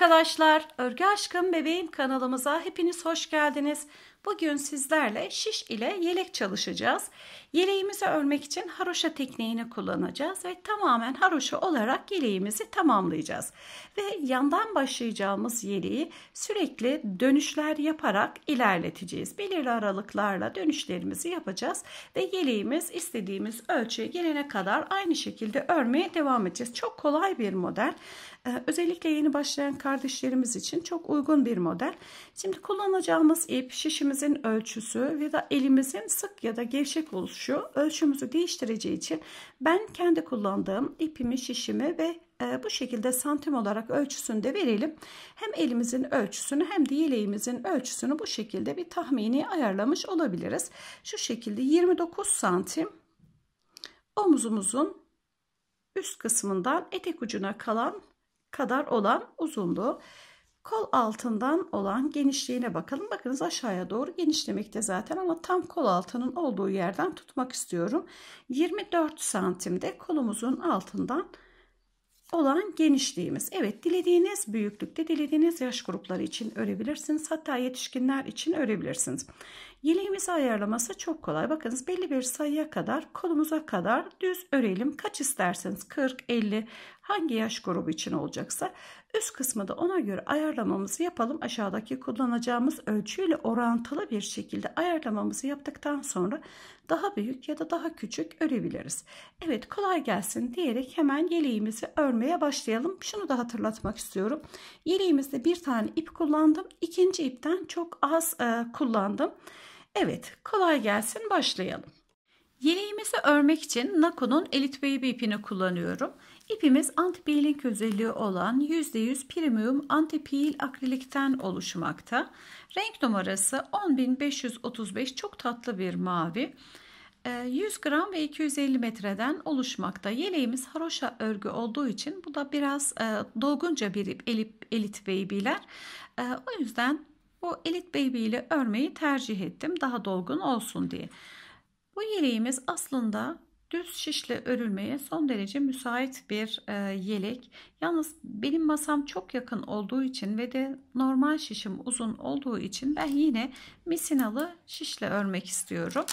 arkadaşlar, Örgü Aşkım Bebeğim kanalımıza hepiniz hoş geldiniz. Bugün sizlerle şiş ile yelek çalışacağız. Yeleğimizi örmek için haroşa tekniğini kullanacağız ve tamamen haroşa olarak yeleğimizi tamamlayacağız. Ve yandan başlayacağımız yeleği sürekli dönüşler yaparak ilerleteceğiz. Belirli aralıklarla dönüşlerimizi yapacağız ve yeleğimiz istediğimiz ölçüye gelene kadar aynı şekilde örmeye devam edeceğiz. Çok kolay bir model. Ee, özellikle yeni başlayan kardeşlerimiz için çok uygun bir model. Şimdi kullanacağımız ip şişimizin ölçüsü ve da elimizin sık ya da gevşek oluşu ölçümüzü değiştireceği için ben kendi kullandığım ipimi, şişimi ve e, bu şekilde santim olarak ölçüsünü de verelim. Hem elimizin ölçüsünü hem de yeleğimizin ölçüsünü bu şekilde bir tahmini ayarlamış olabiliriz. Şu şekilde 29 santim omuzumuzun üst kısmından etek ucuna kalan kadar olan uzunluğu. Kol altından olan genişliğine bakalım. Bakınız aşağıya doğru genişlemekte zaten ama tam kol altının olduğu yerden tutmak istiyorum. 24 santimde kolumuzun altından olan genişliğimiz. Evet dilediğiniz büyüklükte dilediğiniz yaş grupları için örebilirsiniz. Hatta yetişkinler için örebilirsiniz. Yeleğimizi ayarlaması çok kolay. Bakınız belli bir sayıya kadar kolumuza kadar düz örelim. Kaç isterseniz 40, 50 hangi yaş grubu için olacaksa üst kısmı da ona göre ayarlamamızı yapalım. Aşağıdaki kullanacağımız ölçüyle orantılı bir şekilde ayarlamamızı yaptıktan sonra daha büyük ya da daha küçük örebiliriz. Evet kolay gelsin diyerek hemen yeleğimizi örmeye başlayalım. Şunu da hatırlatmak istiyorum. Yeleğimizde bir tane ip kullandım. İkinci ipten çok az e, kullandım. Evet kolay gelsin başlayalım. Yeleğimizi örmek için Nako'nun Elite Baby ipini kullanıyorum. İpimiz anti-peeling özelliği olan %100 premium anti-peel akrilikten oluşmakta. Renk numarası 10535 çok tatlı bir mavi. 100 ee, gram ve 250 metreden oluşmakta. Yeleğimiz haroşa örgü olduğu için bu da biraz e, dolgunca bir elip, elit baby'ler. E, o yüzden bu elit baby ile örmeyi tercih ettim. Daha dolgun olsun diye. Bu yeleğimiz aslında düz şişle örülmeye son derece müsait bir e, yelek. Yalnız benim masam çok yakın olduğu için ve de normal şişim uzun olduğu için ben yine misinalı şişle örmek istiyorum.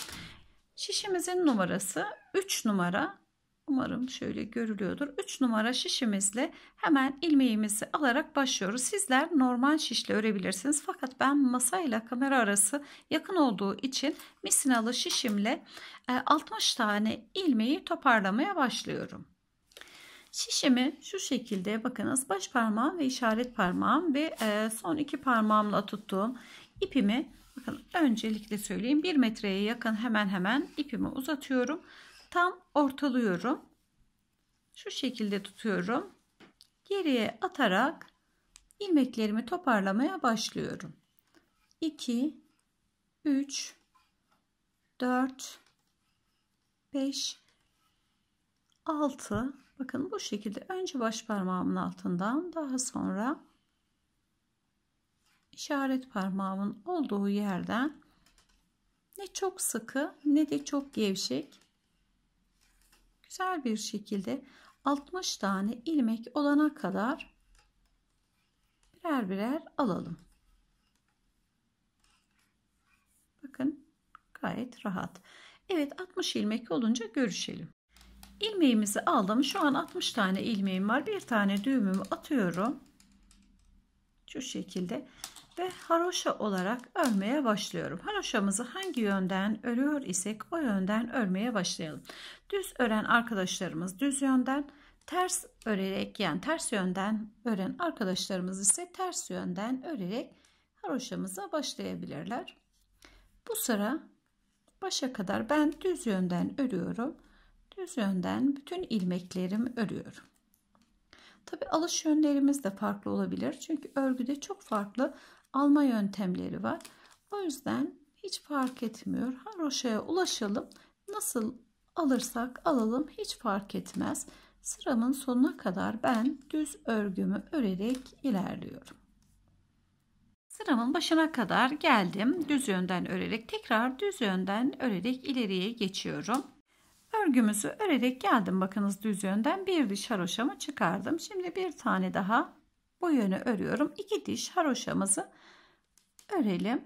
Şişimizin numarası 3 numara Umarım şöyle görülüyordur. 3 numara şişimizle hemen ilmeğimizi alarak başlıyoruz. Sizler normal şişle örebilirsiniz. Fakat ben masayla kamera arası yakın olduğu için misinalı şişimle 60 e, tane ilmeği toparlamaya başlıyorum. Şişimi şu şekilde bakınız baş parmağım ve işaret parmağım ve e, son iki parmağımla tuttuğum ipimi bakın öncelikle söyleyeyim 1 metreye yakın hemen hemen ipimi uzatıyorum tam ortalıyorum. Şu şekilde tutuyorum. Geriye atarak ilmeklerimi toparlamaya başlıyorum. 2 3 4 5 6 bakın bu şekilde önce baş parmağımın altından daha sonra işaret parmağımın olduğu yerden ne çok sıkı ne de çok gevşek güzel bir şekilde 60 tane ilmek olana kadar birer birer alalım. Bakın gayet rahat. Evet 60 ilmek olunca görüşelim. İlmeğimizi aldım. Şu an 60 tane ilmeğim var. Bir tane düğümümü atıyorum. Şu şekilde ve haroşa olarak örmeye başlıyorum. Haroşamızı hangi yönden örüyor isek o yönden örmeye başlayalım. Düz ören arkadaşlarımız düz yönden, ters örerek yani ters yönden ören arkadaşlarımız ise ters yönden örerek haroşamıza başlayabilirler. Bu sıra başa kadar ben düz yönden örüyorum. Düz yönden bütün ilmeklerimi örüyorum. Tabi alış yönlerimiz de farklı olabilir. Çünkü örgüde çok farklı alma yöntemleri var. O yüzden hiç fark etmiyor. Haroşaya ulaşalım. Nasıl alırsak alalım hiç fark etmez. Sıramın sonuna kadar ben düz örgümü örerek ilerliyorum. Sıramın başına kadar geldim. Düz yönden örerek tekrar düz yönden örerek ileriye geçiyorum. Örgümüzü örerek geldim. Bakınız düz yönden bir diş haroşamı çıkardım. Şimdi bir tane daha bu yönü örüyorum. 2 diş haroşamızı örelim.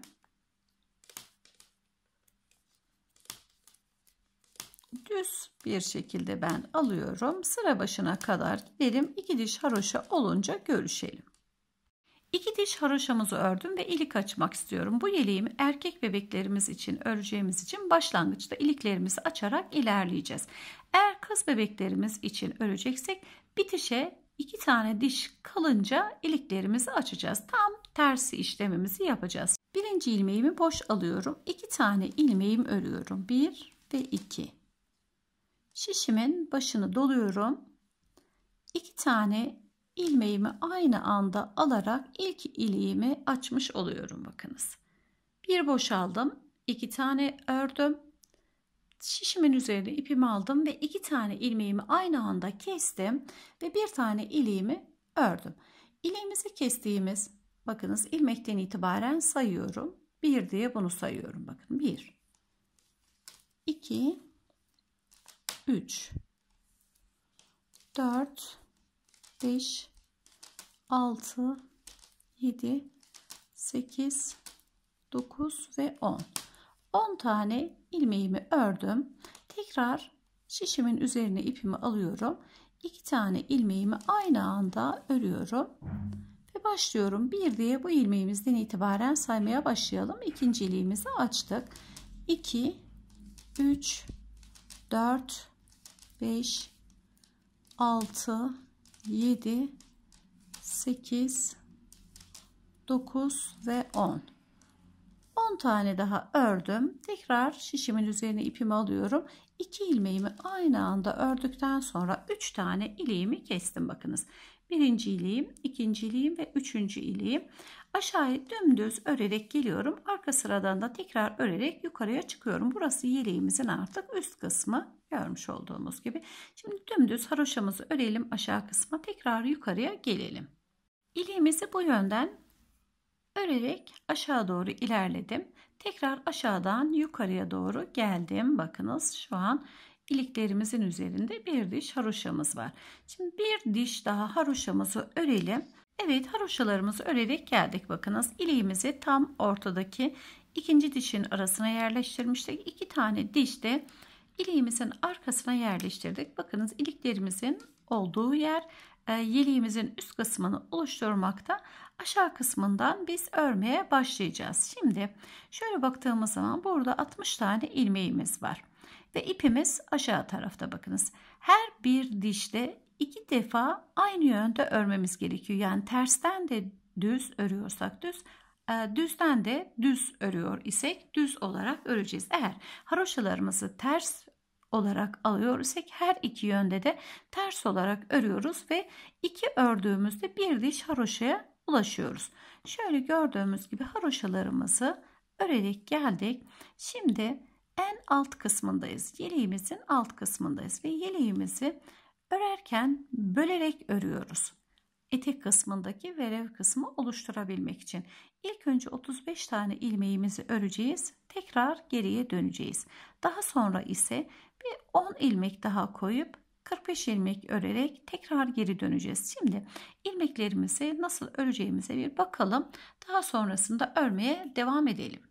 Düz bir şekilde ben alıyorum. Sıra başına kadar gidelim. 2 diş haroşa olunca görüşelim. İki diş haroşamızı ördüm ve ilik açmak istiyorum. Bu yeleğimi erkek bebeklerimiz için öreceğimiz için başlangıçta iliklerimizi açarak ilerleyeceğiz. Eğer kız bebeklerimiz için öreceksek bitişe iki tane diş kalınca iliklerimizi açacağız. Tam tersi işlemimizi yapacağız. Birinci ilmeğimi boş alıyorum. İki tane ilmeğim örüyorum. Bir ve iki. Şişimin başını doluyorum. İki tane ilmeğimi aynı anda alarak ilk iliğimi açmış oluyorum bakınız. Bir boşaldım. iki tane ördüm. Şişimin üzerine ipimi aldım ve iki tane ilmeğimi aynı anda kestim ve bir tane iliğimi ördüm. İliğimizi kestiğimiz bakınız ilmekten itibaren sayıyorum. Bir diye bunu sayıyorum bakın. Bir, iki, üç, dört, 5 6 7 8 9 ve 10 10 tane ilmeğimi ördüm. Tekrar şişimin üzerine ipimi alıyorum. 2 tane ilmeğimi aynı anda örüyorum ve başlıyorum. Bir diye bu ilmeğimizden itibaren saymaya başlayalım. İkinci iliğimizi açtık. 2 3 4 5 6 7 8 9 ve 10 10 tane daha ördüm. Tekrar şişimin üzerine ipimi alıyorum. 2 ilmeğimi aynı anda ördükten sonra 3 tane iliğimi kestim bakınız. Birinci iliğim ikinci iliğim ve üçüncü iliğim. Aşağıya dümdüz örerek geliyorum. Arka sıradan da tekrar örerek yukarıya çıkıyorum. Burası yeleğimizin artık üst kısmı görmüş olduğumuz gibi. Şimdi dümdüz haroşamızı örelim aşağı kısma. Tekrar yukarıya gelelim. İliğimizi bu yönden örerek aşağı doğru ilerledim. Tekrar aşağıdan yukarıya doğru geldim. Bakınız şu an iliklerimizin üzerinde bir diş haroşamız var. Şimdi bir diş daha haroşamızı örelim. Evet haroşalarımızı örerek geldik. Bakınız iliğimizi tam ortadaki ikinci dişin arasına yerleştirmiştik. İki tane diş de iliğimizin arkasına yerleştirdik. Bakınız iliklerimizin olduğu yer e, yeleğimizin üst kısmını oluşturmakta. Aşağı kısmından biz örmeye başlayacağız. Şimdi şöyle baktığımız zaman burada 60 tane ilmeğimiz var. Ve ipimiz aşağı tarafta bakınız. Her bir dişte iki defa aynı yönde örmemiz gerekiyor. Yani tersten de düz örüyorsak düz e, düzden de düz örüyor isek düz olarak öreceğiz. Eğer haroşalarımızı ters olarak alıyor isek her iki yönde de ters olarak örüyoruz ve iki ördüğümüzde bir diş haroşaya ulaşıyoruz. Şöyle gördüğümüz gibi haroşalarımızı örerek geldik. Şimdi en alt kısmındayız. Yeleğimizin alt kısmındayız ve yeleğimizi örerken bölerek örüyoruz etek kısmındaki verev kısmı oluşturabilmek için. İlk önce 35 tane ilmeğimizi öreceğiz. Tekrar geriye döneceğiz. Daha sonra ise bir 10 ilmek daha koyup 45 ilmek örerek tekrar geri döneceğiz. Şimdi ilmeklerimizi nasıl öreceğimize bir bakalım. Daha sonrasında örmeye devam edelim.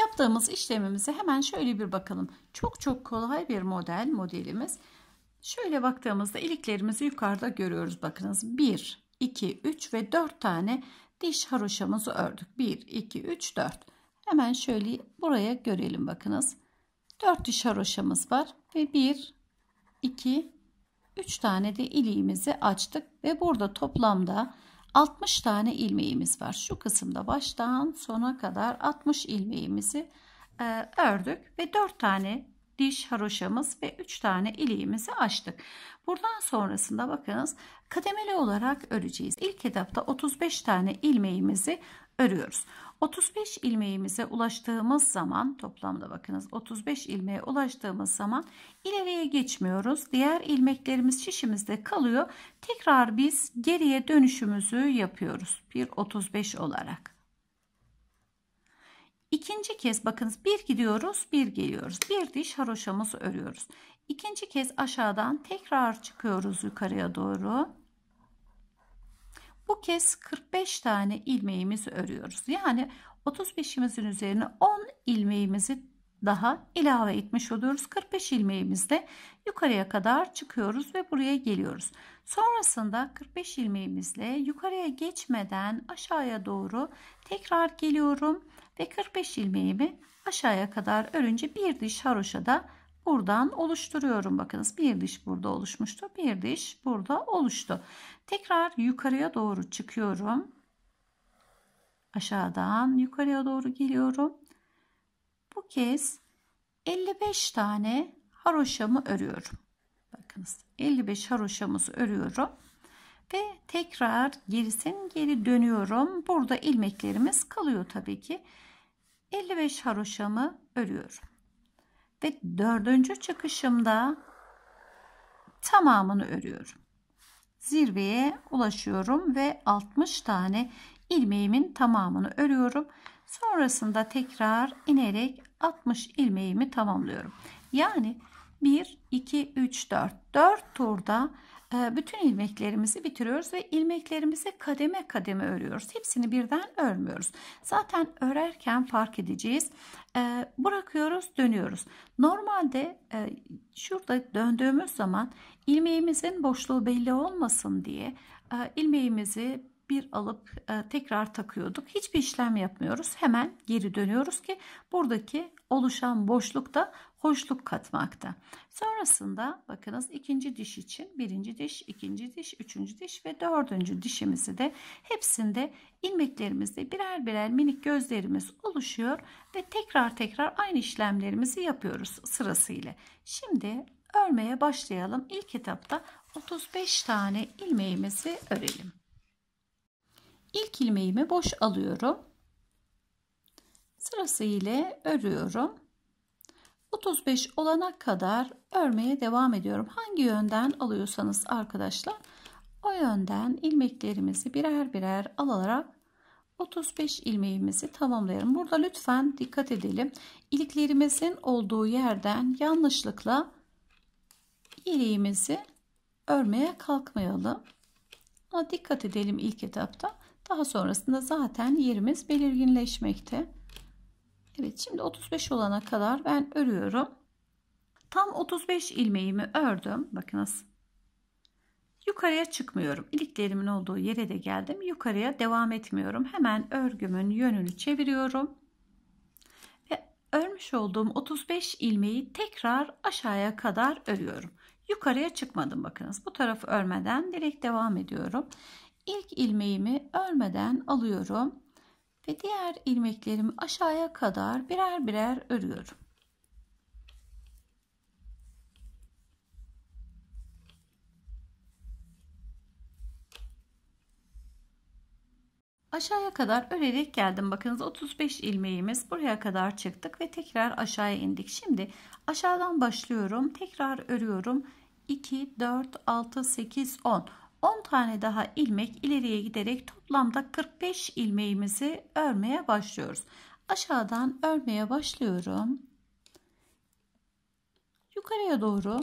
Yaptığımız işlemimize hemen şöyle bir bakalım. Çok çok kolay bir model modelimiz. Şöyle baktığımızda iliklerimizi yukarıda görüyoruz. Bakınız 1, 2, 3 ve 4 tane diş haroşamızı ördük. 1, 2, 3, 4. Hemen şöyle buraya görelim bakınız. 4 diş haroşamız var ve 1, 2, 3 tane de iliğimizi açtık ve burada toplamda 60 tane ilmeğimiz var. Şu kısımda baştan sona kadar 60 ilmeğimizi e, ördük ve 4 tane diş haroşamız ve 3 tane iliğimizi açtık. Buradan sonrasında bakınız kademeli olarak öreceğiz. İlk etapta 35 tane ilmeğimizi örüyoruz. 35 ilmeğimize ulaştığımız zaman toplamda bakınız 35 ilmeğe ulaştığımız zaman ileriye geçmiyoruz. Diğer ilmeklerimiz şişimizde kalıyor. Tekrar biz geriye dönüşümüzü yapıyoruz. Bir 35 olarak. İkinci kez bakınız bir gidiyoruz bir geliyoruz. Bir diş haroşamızı örüyoruz. İkinci kez aşağıdan tekrar çıkıyoruz yukarıya doğru. Bu kez 45 tane ilmeğimizi örüyoruz. Yani 35'imizin üzerine 10 ilmeğimizi daha ilave etmiş oluyoruz. 45 ilmeğimizde yukarıya kadar çıkıyoruz ve buraya geliyoruz. Sonrasında 45 ilmeğimizle yukarıya geçmeden aşağıya doğru tekrar geliyorum ve 45 ilmeğimi aşağıya kadar örünce bir diş haroşada buradan oluşturuyorum. Bakınız bir diş burada oluşmuştu. Bir diş burada oluştu. Tekrar yukarıya doğru çıkıyorum. Aşağıdan yukarıya doğru geliyorum. Bu kez 55 tane haroşamı örüyorum. Bakınız 55 haroşamızı örüyorum. Ve tekrar gerisin geri dönüyorum. Burada ilmeklerimiz kalıyor tabii ki. 55 haroşamı örüyorum. Ve dördüncü çıkışımda tamamını örüyorum. Zirveye ulaşıyorum ve 60 tane ilmeğimin tamamını örüyorum. Sonrasında tekrar inerek 60 ilmeğimi tamamlıyorum. Yani 1, 2, 3, 4. 4 turda e, bütün ilmeklerimizi bitiriyoruz ve ilmeklerimizi kademe kademe örüyoruz. Hepsini birden örmüyoruz. Zaten örerken fark edeceğiz. E, bırakıyoruz, dönüyoruz. Normalde e, şurada döndüğümüz zaman ilmeğimizin boşluğu belli olmasın diye ilmeğimizi bir alıp e, tekrar takıyorduk. Hiçbir işlem yapmıyoruz. Hemen geri dönüyoruz ki buradaki oluşan boşlukta hoşluk katmakta. Sonrasında bakınız ikinci diş için birinci diş, ikinci diş, üçüncü diş ve dördüncü dişimizi de hepsinde ilmeklerimizde birer birer minik gözlerimiz oluşuyor ve tekrar tekrar aynı işlemlerimizi yapıyoruz sırasıyla. Şimdi örmeye başlayalım. İlk etapta 35 tane ilmeğimizi örelim. İlk ilmeğimi boş alıyorum. Sırasıyla örüyorum. 35 olana kadar örmeye devam ediyorum. Hangi yönden alıyorsanız arkadaşlar o yönden ilmeklerimizi birer birer alarak 35 ilmeğimizi tamamlayalım. Burada lütfen dikkat edelim. İliklerimizin olduğu yerden yanlışlıkla iliğimizi örmeye kalkmayalım. Ama dikkat edelim ilk etapta. Daha sonrasında zaten yerimiz belirginleşmekte. Evet şimdi 35 olana kadar ben örüyorum. Tam 35 ilmeğimi ördüm. Bakınız. Yukarıya çıkmıyorum. İliklerimin olduğu yere de geldim. Yukarıya devam etmiyorum. Hemen örgümün yönünü çeviriyorum. Ve örmüş olduğum 35 ilmeği tekrar aşağıya kadar örüyorum. Yukarıya çıkmadım bakınız. Bu tarafı örmeden direkt devam ediyorum. İlk ilmeğimi örmeden alıyorum ve diğer ilmeklerimi aşağıya kadar birer birer örüyorum. Aşağıya kadar örerek geldim. Bakınız 35 ilmeğimiz buraya kadar çıktık ve tekrar aşağıya indik. Şimdi aşağıdan başlıyorum. Tekrar örüyorum. 2, 4, 6, 8, 10. 10 tane daha ilmek ileriye giderek toplamda 45 ilmeğimizi örmeye başlıyoruz. Aşağıdan örmeye başlıyorum. Yukarıya doğru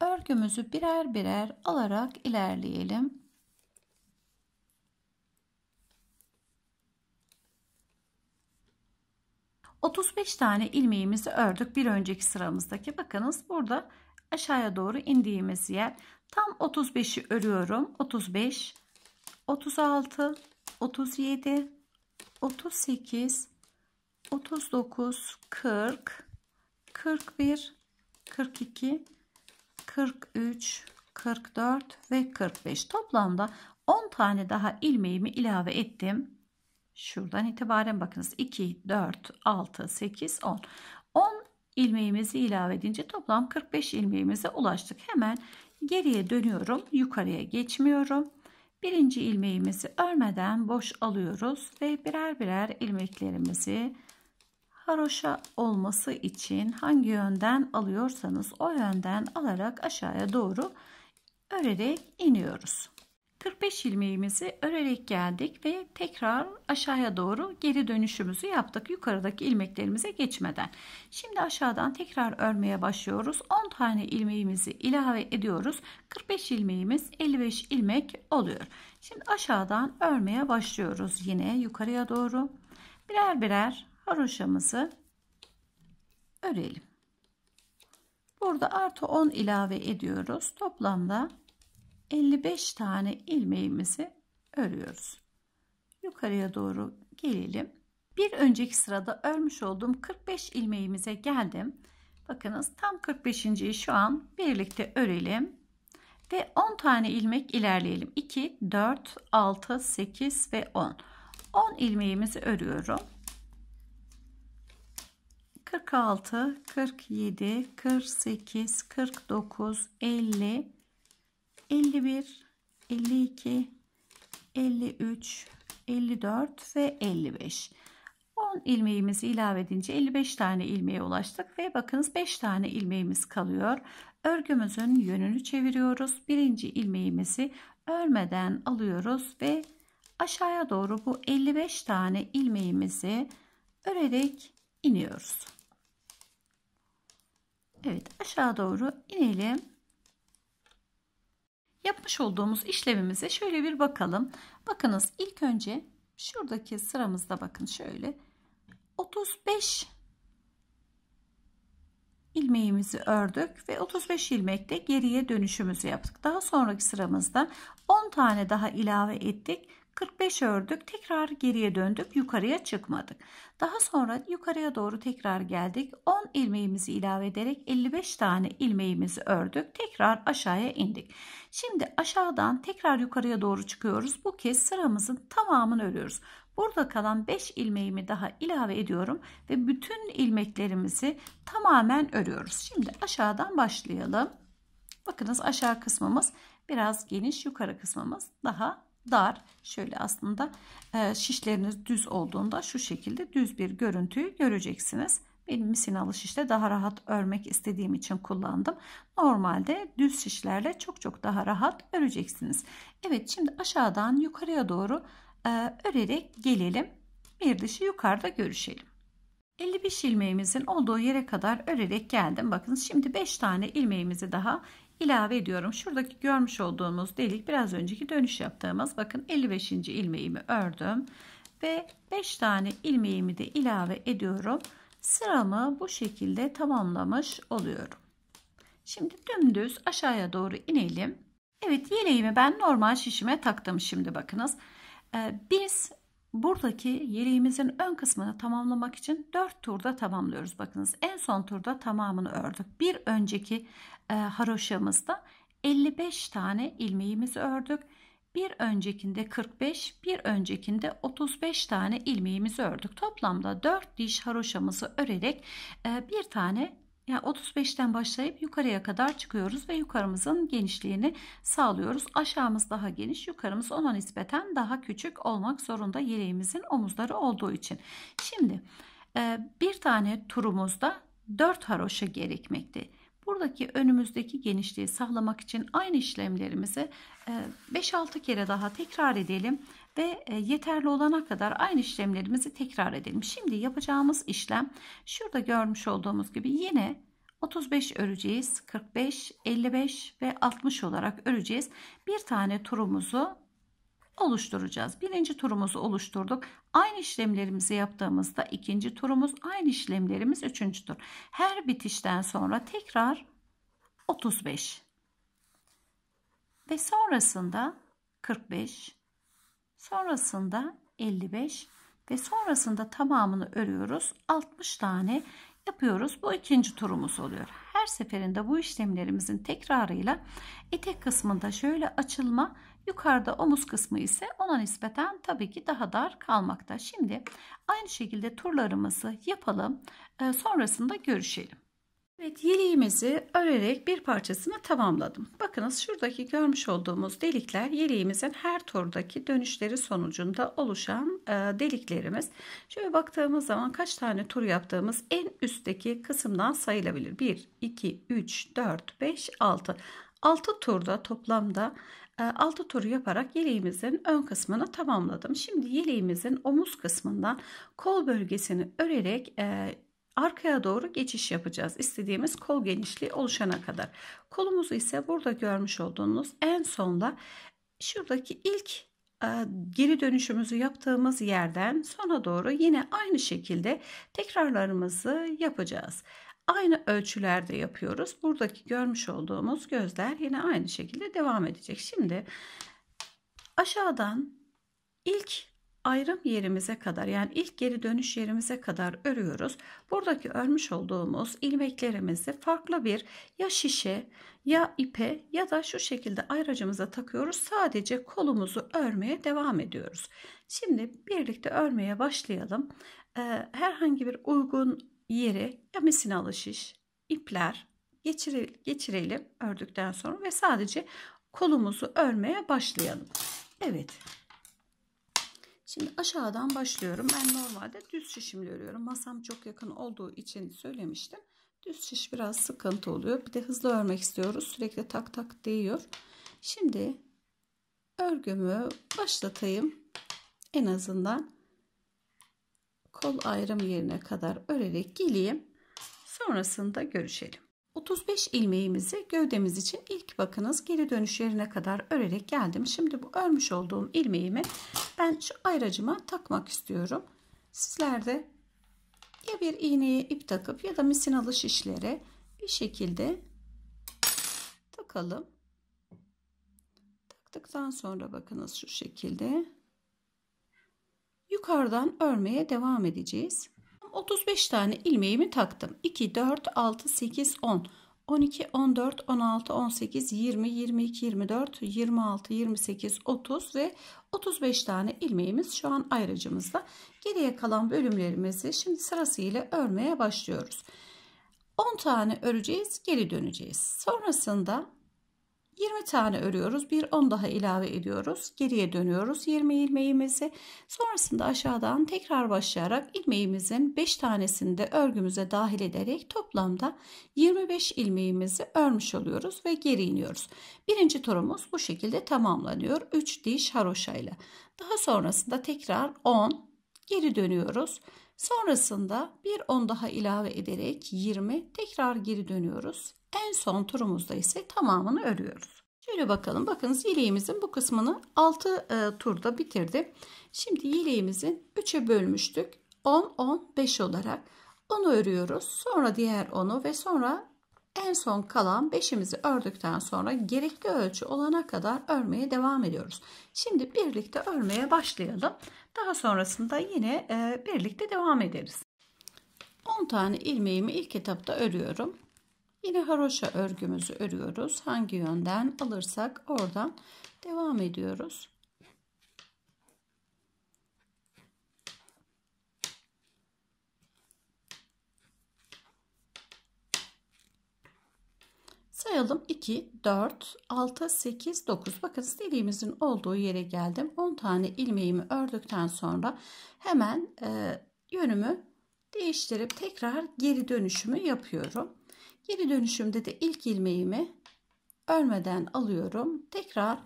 örgümüzü birer birer alarak ilerleyelim. ...35 tane ilmeğimizi ördük bir önceki sıramızdaki. Bakınız burada aşağıya doğru indiğimiz yer. Tam 35'i örüyorum. 35, 36, 37, 38, 39, 40, 41, 42, 43, 44 ve 45. Toplamda 10 tane daha ilmeğimi ilave ettim. Şuradan itibaren bakınız 2, 4, 6, 8, 10. 10 ilmeğimizi ilave edince toplam 45 ilmeğimize ulaştık. Hemen Geriye dönüyorum. Yukarıya geçmiyorum. Birinci ilmeğimizi örmeden boş alıyoruz ve birer birer ilmeklerimizi haroşa olması için hangi yönden alıyorsanız o yönden alarak aşağıya doğru örerek iniyoruz. 45 ilmeğimizi örerek geldik ve tekrar aşağıya doğru geri dönüşümüzü yaptık. Yukarıdaki ilmeklerimize geçmeden. Şimdi aşağıdan tekrar örmeye başlıyoruz. 10 tane ilmeğimizi ilave ediyoruz. 45 ilmeğimiz 55 ilmek oluyor. Şimdi aşağıdan örmeye başlıyoruz. Yine yukarıya doğru birer birer haroşamızı örelim. Burada artı 10 ilave ediyoruz. Toplamda 55 tane ilmeğimizi örüyoruz. Yukarıya doğru gelelim. Bir önceki sırada örmüş olduğum 45 ilmeğimize geldim. Bakınız tam 45.yi şu an birlikte örelim. Ve 10 tane ilmek ilerleyelim. 2, 4, 6, 8 ve 10. 10 ilmeğimizi örüyorum. 46, 47, 48, 49, 50, 51, 52, 53, 54 ve 55. 10 ilmeğimizi ilave edince 55 tane ilmeğe ulaştık ve bakınız 5 tane ilmeğimiz kalıyor. Örgümüzün yönünü çeviriyoruz. Birinci ilmeğimizi örmeden alıyoruz ve aşağıya doğru bu 55 tane ilmeğimizi örerek iniyoruz. Evet aşağı doğru inelim. Yapmış olduğumuz işlemimize şöyle bir bakalım. Bakınız ilk önce şuradaki sıramızda bakın şöyle 35 ilmeğimizi ördük ve 35 ilmekte geriye dönüşümüzü yaptık. Daha sonraki sıramızda 10 tane daha ilave ettik. 45 ördük tekrar geriye döndük yukarıya çıkmadık. Daha sonra yukarıya doğru tekrar geldik 10 ilmeğimizi ilave ederek 55 tane ilmeğimizi ördük tekrar aşağıya indik. Şimdi aşağıdan tekrar yukarıya doğru çıkıyoruz. Bu kez sıramızın tamamını örüyoruz. Burada kalan 5 ilmeğimi daha ilave ediyorum ve bütün ilmeklerimizi tamamen örüyoruz. Şimdi aşağıdan başlayalım. Bakınız aşağı kısmımız biraz geniş yukarı kısmımız daha dar. Şöyle aslında e, şişleriniz düz olduğunda şu şekilde düz bir görüntüyü göreceksiniz. Benim misinalı şişte daha rahat örmek istediğim için kullandım. Normalde düz şişlerle çok çok daha rahat öreceksiniz. Evet şimdi aşağıdan yukarıya doğru e, örerek gelelim. Bir dışı yukarıda görüşelim. 55 ilmeğimizin olduğu yere kadar örerek geldim. Bakın şimdi 5 tane ilmeğimizi daha ilave ediyorum. Şuradaki görmüş olduğumuz delik biraz önceki dönüş yaptığımız bakın 55. ilmeğimi ördüm ve 5 tane ilmeğimi de ilave ediyorum. Sıramı bu şekilde tamamlamış oluyorum. Şimdi dümdüz aşağıya doğru inelim. Evet yeleğimi ben normal şişime taktım şimdi bakınız. Ee, biz buradaki yeleğimizin ön kısmını tamamlamak için 4 turda tamamlıyoruz. Bakınız en son turda tamamını ördük. Bir önceki e, haroşamızda 55 tane ilmeğimizi ördük. Bir öncekinde 45, bir öncekinde 35 tane ilmeğimizi ördük. Toplamda 4 diş haroşamızı örerek e, bir tane yani 35'ten başlayıp yukarıya kadar çıkıyoruz ve yukarımızın genişliğini sağlıyoruz. Aşağımız daha geniş, yukarımız ona nispeten daha küçük olmak zorunda yeleğimizin omuzları olduğu için. Şimdi e, bir tane turumuzda 4 haroşa gerekmekte. Buradaki önümüzdeki genişliği sağlamak için aynı işlemlerimizi 5-6 e, kere daha tekrar edelim ve e, yeterli olana kadar aynı işlemlerimizi tekrar edelim. Şimdi yapacağımız işlem şurada görmüş olduğumuz gibi yine 35 öreceğiz. 45, 55 ve 60 olarak öreceğiz. Bir tane turumuzu oluşturacağız. Birinci turumuzu oluşturduk. Aynı işlemlerimizi yaptığımızda ikinci turumuz, aynı işlemlerimiz üçüncü tur. Her bitişten sonra tekrar 35 ve sonrasında 45, sonrasında 55 ve sonrasında tamamını örüyoruz. 60 tane yapıyoruz. Bu ikinci turumuz oluyor. Her seferinde bu işlemlerimizin tekrarıyla etek kısmında şöyle açılma Yukarıda omuz kısmı ise ona nispeten tabii ki daha dar kalmakta. Şimdi aynı şekilde turlarımızı yapalım. Ee, sonrasında görüşelim. Evet yeleğimizi örerek bir parçasını tamamladım. Bakınız şuradaki görmüş olduğumuz delikler yeleğimizin her turdaki dönüşleri sonucunda oluşan e, deliklerimiz. Şöyle baktığımız zaman kaç tane tur yaptığımız en üstteki kısımdan sayılabilir. 1, 2, 3, 4, 5, 6. 6 turda toplamda 6 e, turu yaparak yeleğimizin ön kısmını tamamladım. Şimdi yeleğimizin omuz kısmından kol bölgesini örerek e, arkaya doğru geçiş yapacağız. İstediğimiz kol genişliği oluşana kadar. Kolumuzu ise burada görmüş olduğunuz en sonda şuradaki ilk geri dönüşümüzü yaptığımız yerden sona doğru yine aynı şekilde tekrarlarımızı yapacağız. Aynı ölçülerde yapıyoruz. Buradaki görmüş olduğumuz gözler yine aynı şekilde devam edecek. Şimdi aşağıdan ilk ayrım yerimize kadar yani ilk geri dönüş yerimize kadar örüyoruz. Buradaki örmüş olduğumuz ilmeklerimizi farklı bir ya şişe ya ipe ya da şu şekilde ayracımıza takıyoruz. Sadece kolumuzu örmeye devam ediyoruz. Şimdi birlikte örmeye başlayalım. Ee, herhangi bir uygun yere ya misinalı şiş, ipler geçirelim ördükten sonra ve sadece kolumuzu örmeye başlayalım. Evet. Şimdi aşağıdan başlıyorum. Ben normalde düz şişimle örüyorum. Masam çok yakın olduğu için söylemiştim. Düz şiş biraz sıkıntı oluyor. Bir de hızlı örmek istiyoruz. Sürekli tak tak değiyor. Şimdi örgümü başlatayım. En azından kol ayrım yerine kadar örerek geleyim. Sonrasında görüşelim. 35 ilmeğimizi gövdemiz için ilk bakınız geri dönüş yerine kadar örerek geldim. Şimdi bu örmüş olduğum ilmeğimi ben şu ayracıma takmak istiyorum. Sizler de ya bir iğneye ip takıp ya da misinalı şişlere bir şekilde takalım. Taktıktan sonra bakınız şu şekilde yukarıdan örmeye devam edeceğiz. 35 tane ilmeğimi taktım. 2, 4, 6, 8, 10, 12, 14, 16, 18, 20, 22, 24, 26, 28, 30 ve 35 tane ilmeğimiz şu an ayrıcımızda. Geriye kalan bölümlerimizi şimdi sırasıyla örmeye başlıyoruz. 10 tane öreceğiz, geri döneceğiz. Sonrasında 20 tane örüyoruz. Bir 10 daha ilave ediyoruz. Geriye dönüyoruz 20 ilmeğimizi. Sonrasında aşağıdan tekrar başlayarak ilmeğimizin 5 tanesini de örgümüze dahil ederek toplamda 25 ilmeğimizi örmüş oluyoruz ve geri iniyoruz. Birinci turumuz bu şekilde tamamlanıyor. 3 diş haroşayla. Daha sonrasında tekrar 10 geri dönüyoruz. Sonrasında bir 10 daha ilave ederek 20 tekrar geri dönüyoruz. En son turumuzda ise tamamını örüyoruz. Şöyle bakalım. Bakınız yeleğimizin bu kısmını 6 e, turda bitirdim. Şimdi yeleğimizin 3'e bölmüştük. 10 10 5 olarak onu örüyoruz. Sonra diğer 10'u ve sonra en son kalan 5'imizi ördükten sonra gerekli ölçü olana kadar örmeye devam ediyoruz. Şimdi birlikte örmeye başlayalım. Daha sonrasında yine e, birlikte devam ederiz. 10 tane ilmeğimi ilk etapta örüyorum. Yine haroşa örgümüzü örüyoruz. Hangi yönden alırsak oradan devam ediyoruz. Sayalım 2, 4, 6, 8, 9. Bakın deliğimizin olduğu yere geldim. 10 tane ilmeğimi ördükten sonra hemen e, yönümü değiştirip tekrar geri dönüşümü yapıyorum. Geri dönüşümde de ilk ilmeğimi örmeden alıyorum. Tekrar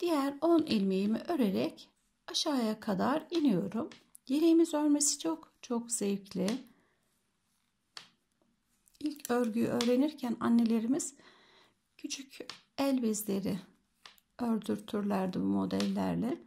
diğer 10 ilmeğimi örerek aşağıya kadar iniyorum. Yeleğimiz örmesi çok çok zevkli. İlk örgüyü öğrenirken annelerimiz küçük el bezleri ördürtürlerdi bu modellerle.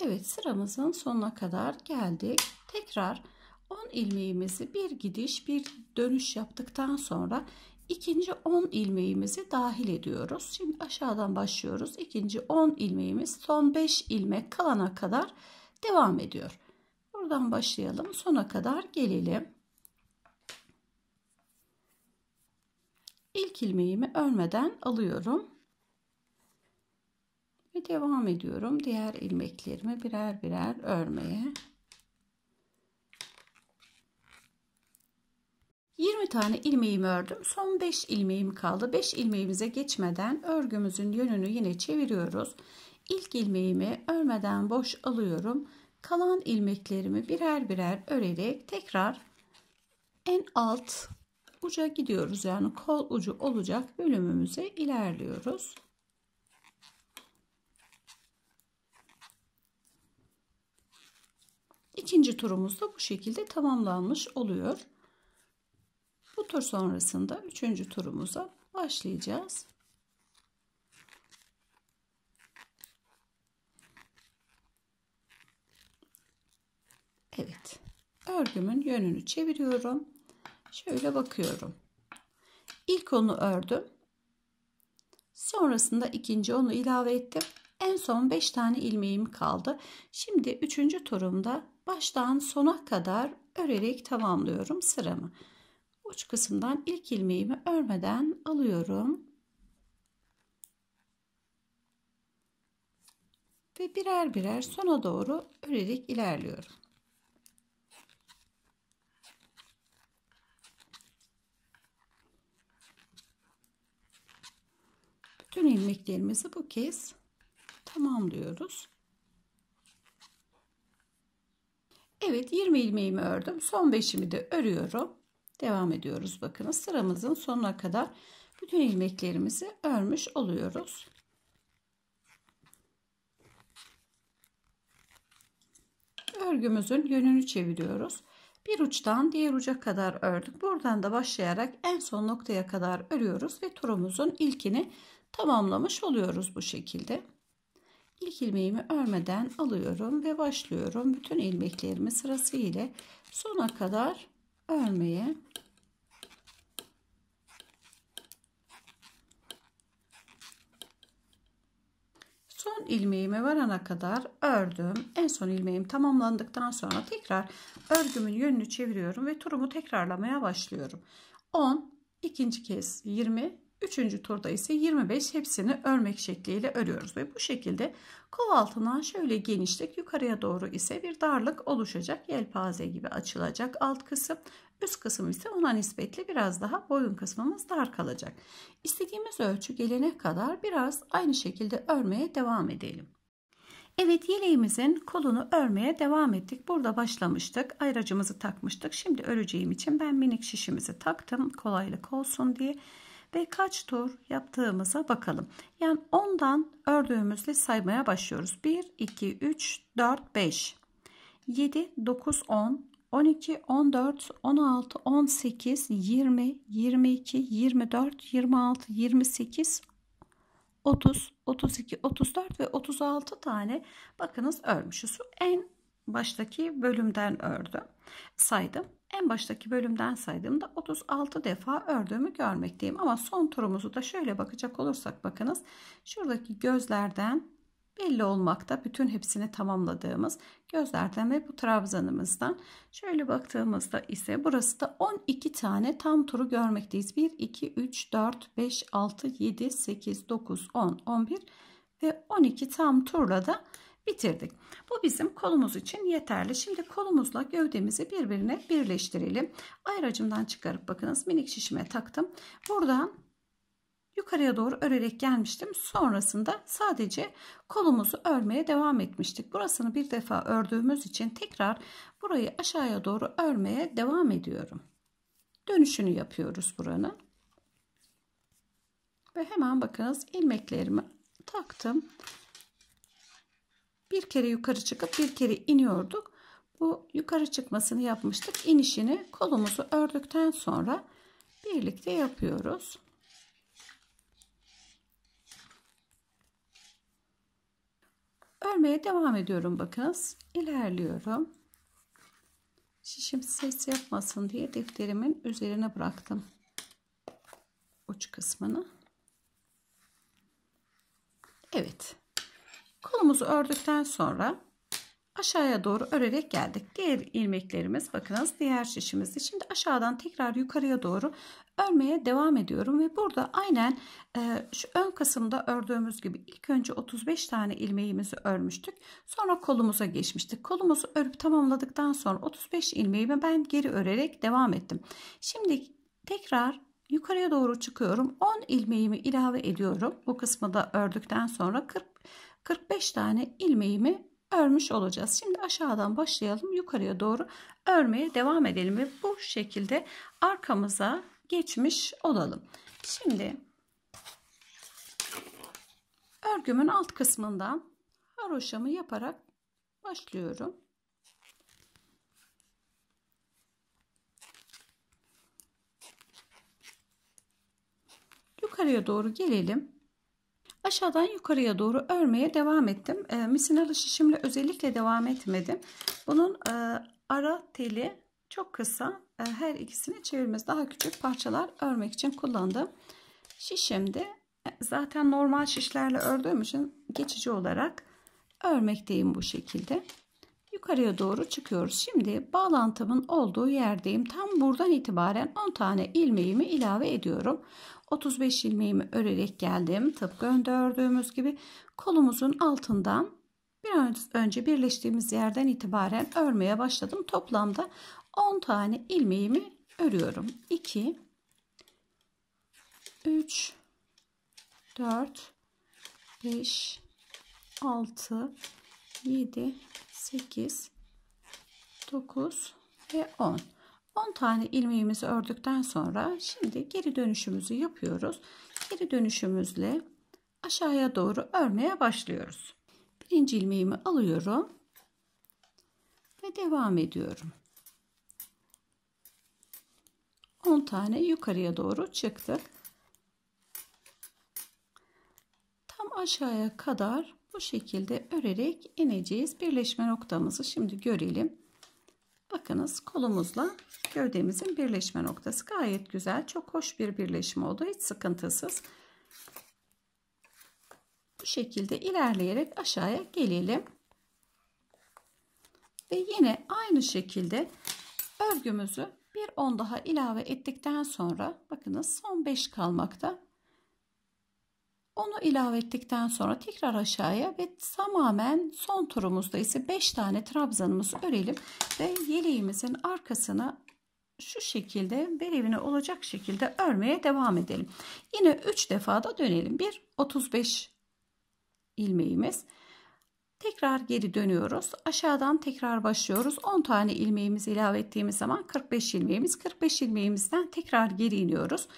Evet sıramızın sonuna kadar geldik. Tekrar 10 ilmeğimizi bir gidiş bir dönüş yaptıktan sonra ikinci 10 ilmeğimizi dahil ediyoruz. Şimdi aşağıdan başlıyoruz. İkinci 10 ilmeğimiz son 5 ilmek kalana kadar devam ediyor. Buradan başlayalım. Sona kadar gelelim. İlk ilmeğimi örmeden alıyorum. Ve devam ediyorum. Diğer ilmeklerimi birer birer örmeye. 20 tane ilmeğimi ördüm. Son 5 ilmeğim kaldı. 5 ilmeğimize geçmeden örgümüzün yönünü yine çeviriyoruz. İlk ilmeğimi örmeden boş alıyorum. Kalan ilmeklerimi birer birer örerek tekrar en alt uca gidiyoruz. Yani kol ucu olacak bölümümüze ilerliyoruz. İkinci turumuz da bu şekilde tamamlanmış oluyor. Bu tur sonrasında üçüncü turumuza başlayacağız. Evet. Örgümün yönünü çeviriyorum. Şöyle bakıyorum. İlk onu ördüm. Sonrasında ikinci onu ilave ettim. En son 5 tane ilmeğim kaldı. Şimdi üçüncü turumda baştan sona kadar örerek tamamlıyorum sıramı. Uç kısımdan ilk ilmeğimi örmeden alıyorum. Ve birer birer sona doğru örerek ilerliyorum. Bütün ilmeklerimizi bu kez tamamlıyoruz. Evet 20 ilmeğimi ördüm. Son 5'imi de örüyorum. Devam ediyoruz. Bakınız sıramızın sonuna kadar bütün ilmeklerimizi örmüş oluyoruz. Örgümüzün yönünü çeviriyoruz. Bir uçtan diğer uca kadar ördük. Buradan da başlayarak en son noktaya kadar örüyoruz ve turumuzun ilkini tamamlamış oluyoruz bu şekilde. İlk ilmeğimi örmeden alıyorum ve başlıyorum. Bütün ilmeklerimi sırasıyla sona kadar örmeye. Son ilmeğime varana kadar ördüm. En son ilmeğim tamamlandıktan sonra tekrar örgümün yönünü çeviriyorum ve turumu tekrarlamaya başlıyorum. 10, ikinci kez 20, Üçüncü turda ise 25 hepsini örmek şekliyle örüyoruz ve bu şekilde kol altından şöyle genişlik yukarıya doğru ise bir darlık oluşacak. Yelpaze gibi açılacak alt kısım. Üst kısım ise ona nispetle biraz daha boyun kısmımız dar kalacak. İstediğimiz ölçü gelene kadar biraz aynı şekilde örmeye devam edelim. Evet yeleğimizin kolunu örmeye devam ettik. Burada başlamıştık. Ayracımızı takmıştık. Şimdi öreceğim için ben minik şişimizi taktım. Kolaylık olsun diye ve kaç tur yaptığımıza bakalım. Yani 10'dan ördüğümüzle saymaya başlıyoruz. 1, 2, 3, 4, 5, 7, 9, 10, 12, 14, 16, 18, 20, 22, 24, 26, 28, 30, 32, 34 ve 36 tane bakınız örmüşüz. En baştaki bölümden ördüm. Saydım. En baştaki bölümden saydığımda 36 defa ördüğümü görmekteyim. Ama son turumuzu da şöyle bakacak olursak bakınız. Şuradaki gözlerden belli olmakta. Bütün hepsini tamamladığımız gözlerden ve bu trabzanımızdan. Şöyle baktığımızda ise burası da 12 tane tam turu görmekteyiz. 1, 2, 3, 4, 5, 6, 7, 8, 9, 10, 11 ve 12 tam turla da bitirdik. Bu bizim kolumuz için yeterli. Şimdi kolumuzla gövdemizi birbirine birleştirelim. Ayracımdan çıkarıp bakınız minik şişime taktım. Buradan yukarıya doğru örerek gelmiştim. Sonrasında sadece kolumuzu örmeye devam etmiştik. Burasını bir defa ördüğümüz için tekrar burayı aşağıya doğru örmeye devam ediyorum. Dönüşünü yapıyoruz buranın. Ve hemen bakınız ilmeklerimi taktım bir kere yukarı çıkıp bir kere iniyorduk. Bu yukarı çıkmasını yapmıştık. İnişini kolumuzu ördükten sonra birlikte yapıyoruz. Örmeye devam ediyorum bakınız. İlerliyorum. Şişim ses yapmasın diye defterimin üzerine bıraktım. Uç kısmını. Evet. Kolumuzu ördükten sonra aşağıya doğru örerek geldik. Diğer ilmeklerimiz bakınız diğer şişimizde. Şimdi aşağıdan tekrar yukarıya doğru örmeye devam ediyorum ve burada aynen e, şu ön kısımda ördüğümüz gibi ilk önce 35 tane ilmeğimizi örmüştük. Sonra kolumuza geçmiştik. Kolumuzu örüp tamamladıktan sonra 35 ilmeğimi ben geri örerek devam ettim. Şimdi tekrar yukarıya doğru çıkıyorum. 10 ilmeğimi ilave ediyorum. Bu kısmı da ördükten sonra 40 45 tane ilmeğimi örmüş olacağız. Şimdi aşağıdan başlayalım yukarıya doğru örmeye devam edelim ve bu şekilde arkamıza geçmiş olalım. Şimdi örgümün alt kısmından haroşamı yaparak başlıyorum. Yukarıya doğru gelelim. Aşağıdan yukarıya doğru örmeye devam ettim. E, misinalı şişimle özellikle devam etmedim. Bunun e, ara teli çok kısa. E, her ikisini çevirmez. Daha küçük parçalar örmek için kullandım. Şişimde e, zaten normal şişlerle ördüğüm için geçici olarak örmekteyim bu şekilde. Yukarıya doğru çıkıyoruz. Şimdi bağlantımın olduğu yerdeyim. Tam buradan itibaren 10 tane ilmeğimi ilave ediyorum. 35 ilmeğimi örerek geldim. Tıpkı önde ördüğümüz gibi kolumuzun altından bir önce birleştiğimiz yerden itibaren örmeye başladım. Toplamda 10 tane ilmeğimi örüyorum. 2 3 4 5 6 7 8 9 ve 10 10 tane ilmeğimizi ördükten sonra şimdi geri dönüşümüzü yapıyoruz. Geri dönüşümüzle aşağıya doğru örmeye başlıyoruz. Birinci ilmeğimi alıyorum ve devam ediyorum. 10 tane yukarıya doğru çıktık. Tam aşağıya kadar bu şekilde örerek ineceğiz. Birleşme noktamızı şimdi görelim. Bakınız kolumuzla gövdemizin birleşme noktası gayet güzel. Çok hoş bir birleşme oldu. Hiç sıkıntısız. Bu şekilde ilerleyerek aşağıya gelelim. Ve yine aynı şekilde örgümüzü bir 10 daha ilave ettikten sonra bakınız son 5 kalmakta. Onu ilave ettikten sonra tekrar aşağıya ve tamamen son turumuzda ise 5 tane trabzanımızı örelim ve yeleğimizin arkasına şu şekilde belevine olacak şekilde örmeye devam edelim. Yine 3 defa da dönelim. 1 35 ilmeğimiz. Tekrar geri dönüyoruz. Aşağıdan tekrar başlıyoruz. 10 tane ilmeğimizi ilave ettiğimiz zaman 45 ilmeğimiz. 45 ilmeğimizden tekrar geri iniyoruz.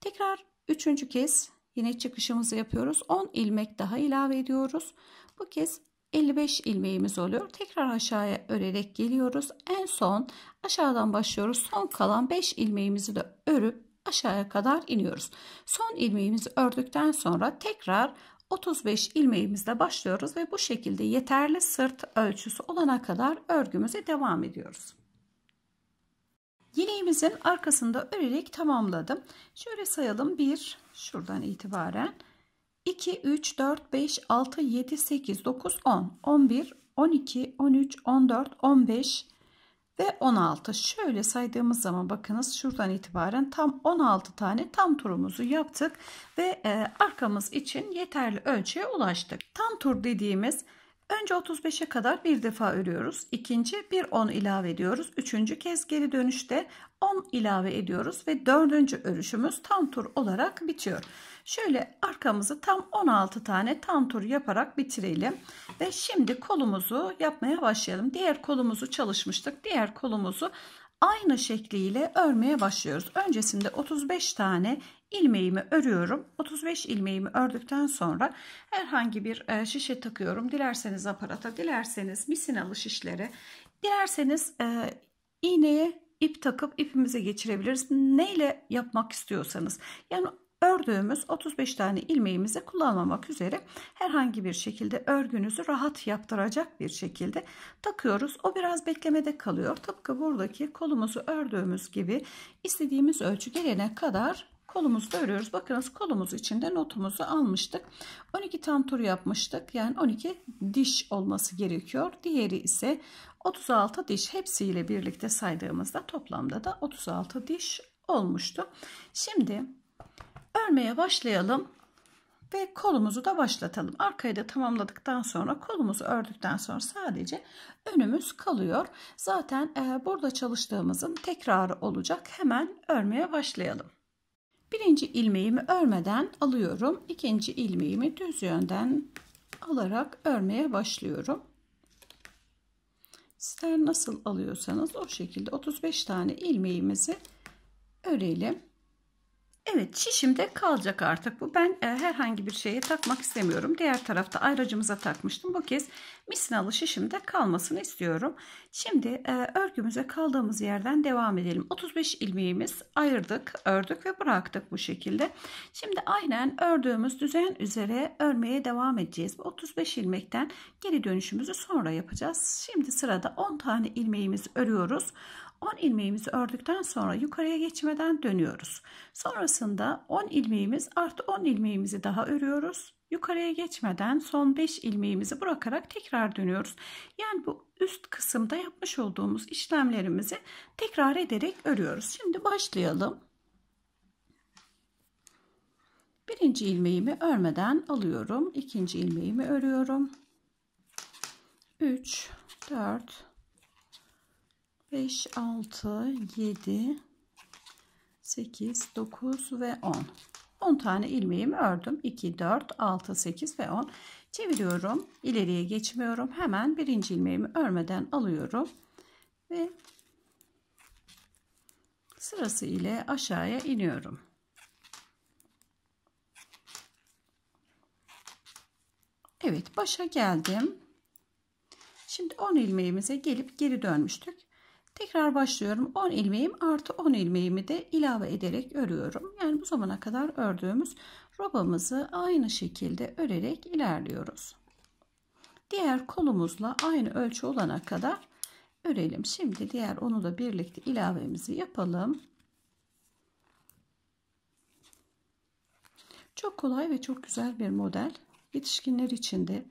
Tekrar üçüncü kez Yine çıkışımızı yapıyoruz. 10 ilmek daha ilave ediyoruz. Bu kez 55 ilmeğimiz oluyor. Tekrar aşağıya örerek geliyoruz. En son aşağıdan başlıyoruz. Son kalan 5 ilmeğimizi de örüp aşağıya kadar iniyoruz. Son ilmeğimizi ördükten sonra tekrar 35 ilmeğimizle başlıyoruz ve bu şekilde yeterli sırt ölçüsü olana kadar örgümüze devam ediyoruz. Yeleğimizin arkasında örerek tamamladım. Şöyle sayalım. 1 şuradan itibaren. 2 3 4 5 6 7 8 9 10 11 12 13 14 15 ve 16 şöyle saydığımız zaman bakınız şuradan itibaren tam 16 tane tam turumuzu yaptık ve e, arkamız için yeterli ölçüye ulaştık. Tam tur dediğimiz Önce 35'e kadar bir defa örüyoruz. İkinci bir 10 ilave ediyoruz. Üçüncü kez geri dönüşte 10 ilave ediyoruz ve dördüncü örüşümüz tam tur olarak bitiyor. Şöyle arkamızı tam 16 tane tam tur yaparak bitirelim. Ve şimdi kolumuzu yapmaya başlayalım. Diğer kolumuzu çalışmıştık. Diğer kolumuzu aynı şekliyle örmeye başlıyoruz. Öncesinde 35 tane ilmeğimi örüyorum. 35 ilmeğimi ördükten sonra herhangi bir e, şişe takıyorum. Dilerseniz aparata, dilerseniz misinalı şişlere, dilerseniz e, iğneye ip takıp ipimize geçirebiliriz. Neyle yapmak istiyorsanız. Yani ördüğümüz 35 tane ilmeğimizi kullanmamak üzere herhangi bir şekilde örgünüzü rahat yaptıracak bir şekilde takıyoruz. O biraz beklemede kalıyor. Tıpkı buradaki kolumuzu ördüğümüz gibi istediğimiz ölçü gelene kadar kolumuzu da örüyoruz. Bakınız kolumuz içinde notumuzu almıştık. 12 tam tur yapmıştık. Yani 12 diş olması gerekiyor. Diğeri ise 36 diş hepsiyle birlikte saydığımızda toplamda da 36 diş olmuştu. Şimdi örmeye başlayalım ve kolumuzu da başlatalım. Arkayı da tamamladıktan sonra kolumuzu ördükten sonra sadece önümüz kalıyor. Zaten e, burada çalıştığımızın tekrarı olacak. Hemen örmeye başlayalım. Birinci ilmeğimi örmeden alıyorum. İkinci ilmeğimi düz yönden alarak örmeye başlıyorum. Sizler nasıl alıyorsanız o şekilde 35 tane ilmeğimizi örelim. Evet şişimde kalacak artık bu. Ben e, herhangi bir şeye takmak istemiyorum. Diğer tarafta ayracımıza takmıştım. Bu kez misinalı şişimde kalmasını istiyorum. Şimdi e, örgümüze kaldığımız yerden devam edelim. 35 ilmeğimiz ayırdık, ördük ve bıraktık bu şekilde. Şimdi aynen ördüğümüz düzen üzere örmeye devam edeceğiz. Bu 35 ilmekten geri dönüşümüzü sonra yapacağız. Şimdi sırada 10 tane ilmeğimizi örüyoruz. 10 ilmeğimizi ördükten sonra yukarıya geçmeden dönüyoruz. Sonrasında 10 ilmeğimiz artı 10 ilmeğimizi daha örüyoruz. Yukarıya geçmeden son 5 ilmeğimizi bırakarak tekrar dönüyoruz. Yani bu üst kısımda yapmış olduğumuz işlemlerimizi tekrar ederek örüyoruz. Şimdi başlayalım. Birinci ilmeğimi örmeden alıyorum. İkinci ilmeğimi örüyorum. 3, 4, 5, 6, 7, 8, 9 ve 10. 10 tane ilmeğimi ördüm. 2, 4, 6, 8 ve 10. Çeviriyorum. İleriye geçmiyorum. Hemen birinci ilmeğimi örmeden alıyorum. Ve sırası ile aşağıya iniyorum. Evet başa geldim. Şimdi 10 ilmeğimize gelip geri dönmüştük. Tekrar başlıyorum. 10 ilmeğim artı 10 ilmeğimi de ilave ederek örüyorum. Yani bu zamana kadar ördüğümüz robamızı aynı şekilde örerek ilerliyoruz. Diğer kolumuzla aynı ölçü olana kadar örelim. Şimdi diğer onu da birlikte ilavemizi yapalım. Çok kolay ve çok güzel bir model. Yetişkinler için de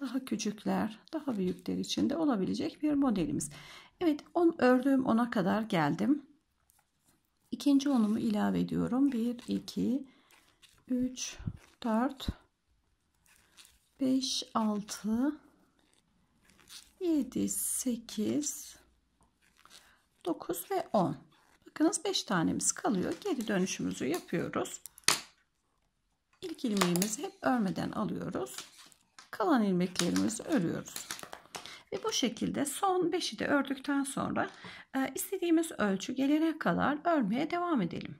daha küçükler, daha büyükler için de olabilecek bir modelimiz. Evet, on ördüğüm ona kadar geldim. İkinci onumu ilave ediyorum. 1 2 3 4 5 6 7 8 9 ve 10. Bakınız 5 tanemiz kalıyor. Geri dönüşümüzü yapıyoruz. İlk ilmeğimizi hep örmeden alıyoruz. Kalan ilmeklerimizi örüyoruz. Ve bu şekilde son 5'i de ördükten sonra e, istediğimiz ölçü gelene kadar örmeye devam edelim.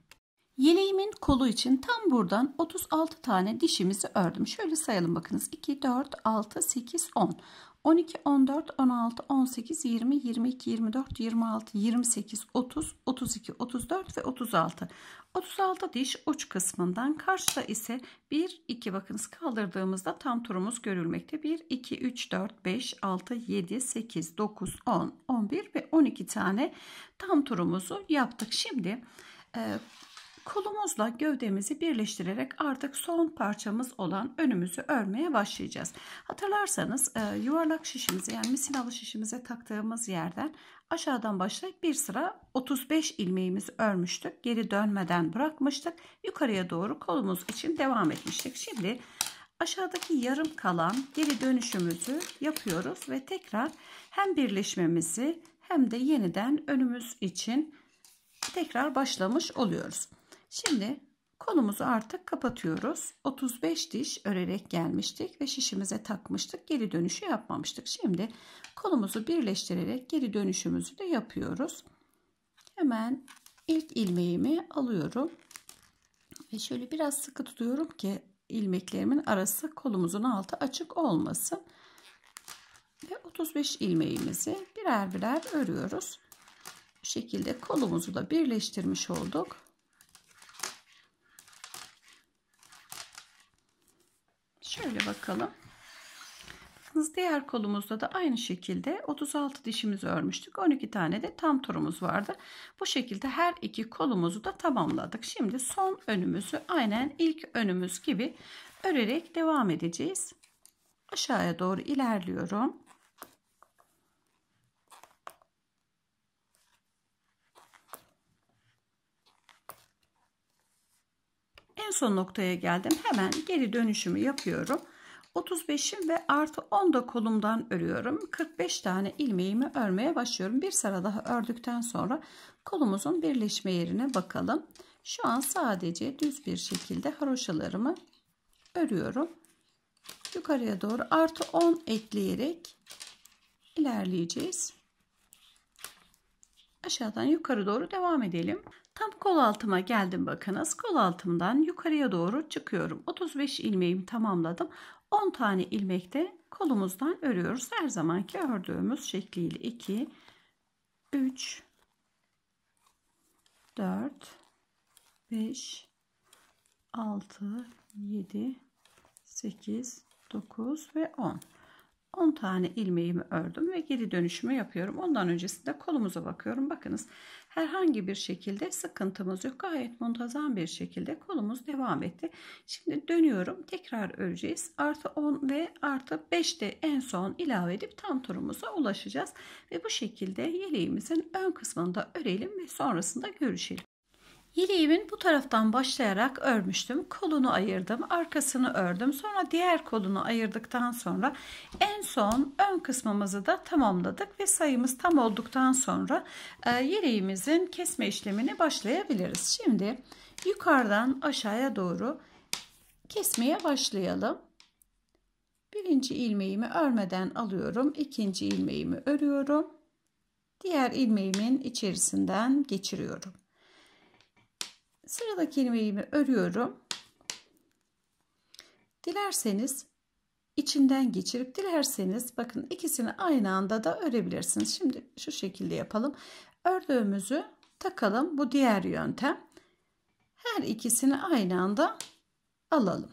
Yeleğimin kolu için tam buradan 36 tane dişimizi ördüm. Şöyle sayalım bakınız. 2, 4, 6, 8, 10. 12, 14, 16, 18, 20, 22, 24, 26, 28, 30, 32, 34 ve 36. 36 diş uç kısmından karşıda ise 1, 2 bakınız kaldırdığımızda tam turumuz görülmekte. 1, 2, 3, 4, 5, 6, 7, 8, 9, 10, 11 ve 12 tane tam turumuzu yaptık. Şimdi e, Kolumuzla gövdemizi birleştirerek artık son parçamız olan önümüzü örmeye başlayacağız. Hatırlarsanız e, yuvarlak şişimizi yani misinalı şişimize taktığımız yerden aşağıdan başlayıp bir sıra 35 ilmeğimizi örmüştük. Geri dönmeden bırakmıştık. Yukarıya doğru kolumuz için devam etmiştik. Şimdi aşağıdaki yarım kalan geri dönüşümüzü yapıyoruz ve tekrar hem birleşmemizi hem de yeniden önümüz için tekrar başlamış oluyoruz. Şimdi kolumuzu artık kapatıyoruz. 35 diş örerek gelmiştik ve şişimize takmıştık. Geri dönüşü yapmamıştık. Şimdi kolumuzu birleştirerek geri dönüşümüzü de yapıyoruz. Hemen ilk ilmeğimi alıyorum. Ve şöyle biraz sıkı tutuyorum ki ilmeklerimin arası kolumuzun altı açık olmasın. Ve 35 ilmeğimizi birer birer örüyoruz. Bu şekilde kolumuzu da birleştirmiş olduk. Şöyle bakalım. Bakınız diğer kolumuzda da aynı şekilde 36 dişimizi örmüştük. 12 tane de tam turumuz vardı. Bu şekilde her iki kolumuzu da tamamladık. Şimdi son önümüzü aynen ilk önümüz gibi örerek devam edeceğiz. Aşağıya doğru ilerliyorum. Son noktaya geldim. Hemen geri dönüşümü yapıyorum. 35'im ve artı 10 da kolumdan örüyorum. 45 tane ilmeğimi örmeye başlıyorum. Bir sıra daha ördükten sonra kolumuzun birleşme yerine bakalım. Şu an sadece düz bir şekilde haroşalarımı örüyorum. Yukarıya doğru artı 10 ekleyerek ilerleyeceğiz. aşağıdan yukarı doğru devam edelim. Tam kol altıma geldim bakınız. Kol altımdan yukarıya doğru çıkıyorum. 35 ilmeğimi tamamladım. 10 tane ilmekte kolumuzdan örüyoruz. Her zamanki ördüğümüz şekliyle 2 3 4 5 6 7 8 9 ve 10 10 tane ilmeğimi ördüm ve geri dönüşümü yapıyorum. Ondan öncesinde kolumuza bakıyorum. Bakınız herhangi bir şekilde sıkıntımız yok. Gayet muntazam bir şekilde kolumuz devam etti. Şimdi dönüyorum. Tekrar öreceğiz. Artı 10 ve artı 5 de en son ilave edip tam turumuza ulaşacağız. Ve bu şekilde yeleğimizin ön kısmında örelim ve sonrasında görüşelim. Yeleğimin bu taraftan başlayarak örmüştüm. Kolunu ayırdım, arkasını ördüm. Sonra diğer kolunu ayırdıktan sonra en son ön kısmımızı da tamamladık ve sayımız tam olduktan sonra e, yeleğimizin kesme işlemini başlayabiliriz. Şimdi yukarıdan aşağıya doğru kesmeye başlayalım. Birinci ilmeğimi örmeden alıyorum. ikinci ilmeğimi örüyorum. Diğer ilmeğimin içerisinden geçiriyorum. Sıradaki ilmeğimi örüyorum. Dilerseniz içinden geçirip dilerseniz bakın ikisini aynı anda da örebilirsiniz. Şimdi şu şekilde yapalım. Ördüğümüzü takalım. Bu diğer yöntem. Her ikisini aynı anda alalım.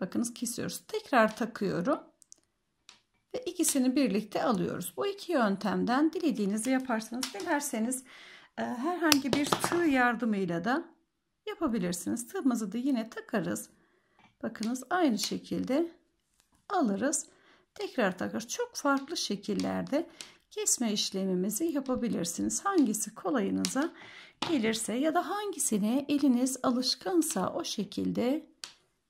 Bakınız kesiyoruz. Tekrar takıyorum. Ve ikisini birlikte alıyoruz. Bu iki yöntemden dilediğinizi yaparsanız dilerseniz e, herhangi bir tığ yardımıyla da yapabilirsiniz. Tığımızı da yine takarız. Bakınız aynı şekilde alırız. Tekrar takarız. Çok farklı şekillerde kesme işlemimizi yapabilirsiniz. Hangisi kolayınıza gelirse ya da hangisine eliniz alışkınsa o şekilde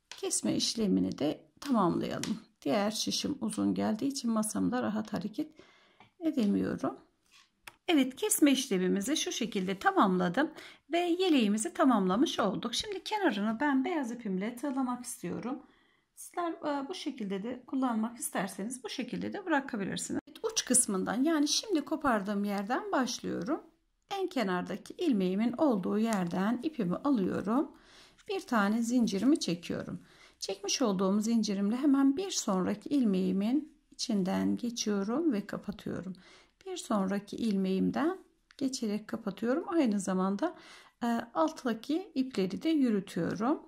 kesme işlemini de tamamlayalım. Diğer şişim uzun geldiği için masamda rahat hareket edemiyorum. Evet kesme işlemimizi şu şekilde tamamladım ve yeleğimizi tamamlamış olduk. Şimdi kenarını ben beyaz ipimle tığlamak istiyorum. Sizler e, bu şekilde de kullanmak isterseniz bu şekilde de bırakabilirsiniz. Uç kısmından yani şimdi kopardığım yerden başlıyorum. En kenardaki ilmeğimin olduğu yerden ipimi alıyorum. Bir tane zincirimi çekiyorum. Çekmiş olduğum zincirimle hemen bir sonraki ilmeğimin içinden geçiyorum ve kapatıyorum bir sonraki ilmeğimden geçerek kapatıyorum. Aynı zamanda e, alttaki ipleri de yürütüyorum.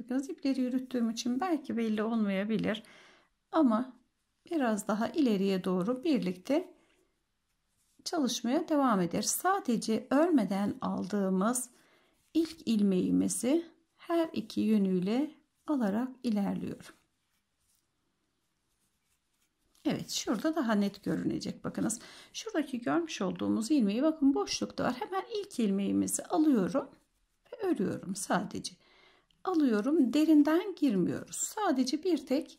Bakınız ipleri yürüttüğüm için belki belli olmayabilir. Ama biraz daha ileriye doğru birlikte çalışmaya devam eder. Sadece örmeden aldığımız ilk ilmeğimizi her iki yönüyle alarak ilerliyorum. Evet şurada daha net görünecek bakınız. Şuradaki görmüş olduğumuz ilmeği bakın boşlukta var. Hemen ilk ilmeğimizi alıyorum ve örüyorum sadece. Alıyorum derinden girmiyoruz. Sadece bir tek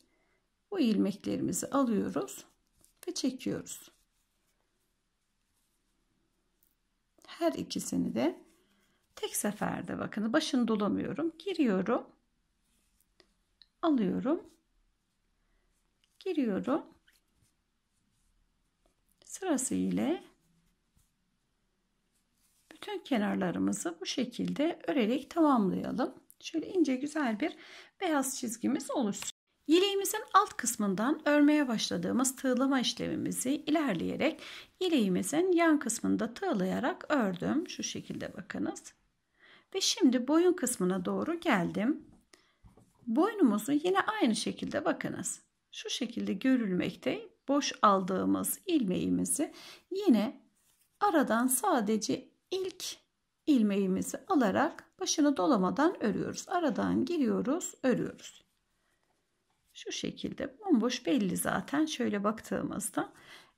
bu ilmeklerimizi alıyoruz ve çekiyoruz. Her ikisini de tek seferde bakın başını dolamıyorum. Giriyorum. Alıyorum. Giriyorum sırası ile bütün kenarlarımızı bu şekilde örerek tamamlayalım. Şöyle ince güzel bir beyaz çizgimiz oluşsun. Yeleğimizin alt kısmından örmeye başladığımız tığlama işlemimizi ilerleyerek yeleğimizin yan kısmında tığlayarak ördüm. Şu şekilde bakınız. Ve şimdi boyun kısmına doğru geldim. Boynumuzu yine aynı şekilde bakınız. Şu şekilde görülmekte boş aldığımız ilmeğimizi yine aradan sadece ilk ilmeğimizi alarak başını dolamadan örüyoruz. Aradan giriyoruz, örüyoruz. Şu şekilde bomboş belli zaten şöyle baktığımızda.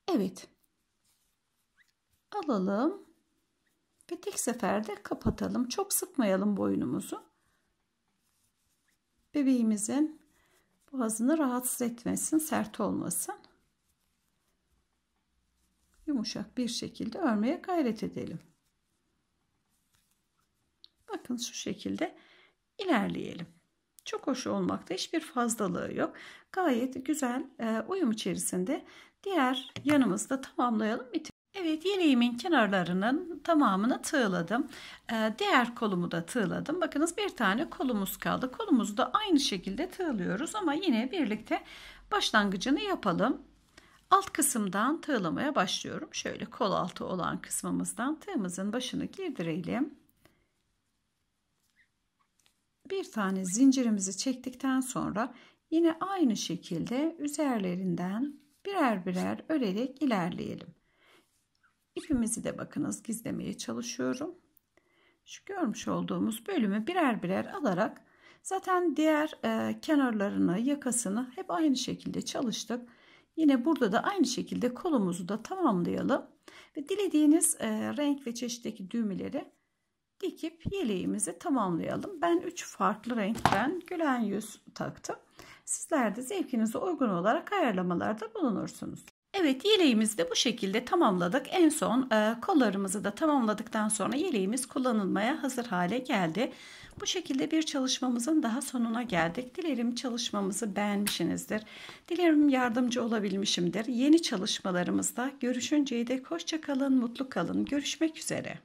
Evet. Alalım ve tek seferde kapatalım. Çok sıkmayalım boynumuzu. Bebeğimizin boğazını rahatsız etmesin, sert olmasın yumuşak bir şekilde örmeye gayret edelim. Bakın şu şekilde ilerleyelim. Çok hoş olmakta hiçbir fazlalığı yok. Gayet güzel e, uyum içerisinde diğer yanımızda tamamlayalım. Evet yeleğimin kenarlarının tamamını tığladım. Ee, diğer kolumu da tığladım. Bakınız bir tane kolumuz kaldı. Kolumuzu da aynı şekilde tığlıyoruz ama yine birlikte başlangıcını yapalım. Alt kısımdan tığlamaya başlıyorum. Şöyle kol altı olan kısmımızdan tığımızın başını girdirelim. Bir tane zincirimizi çektikten sonra yine aynı şekilde üzerlerinden birer birer örerek ilerleyelim. İpimizi de bakınız gizlemeye çalışıyorum. Şu görmüş olduğumuz bölümü birer birer alarak zaten diğer e, kenarlarını yakasını hep aynı şekilde çalıştık. Yine burada da aynı şekilde kolumuzu da tamamlayalım. Ve dilediğiniz e, renk ve çeşitteki düğmeleri dikip yeleğimizi tamamlayalım. Ben 3 farklı renkten gülen yüz taktım. Sizler de zevkinize uygun olarak ayarlamalarda bulunursunuz. Evet yeleğimizi de bu şekilde tamamladık. En son e, kollarımızı da tamamladıktan sonra yeleğimiz kullanılmaya hazır hale geldi. Bu şekilde bir çalışmamızın daha sonuna geldik. Dilerim çalışmamızı beğenmişsinizdir. Dilerim yardımcı olabilmişimdir. Yeni çalışmalarımızda görüşünceye dek hoşça kalın, mutlu kalın. Görüşmek üzere.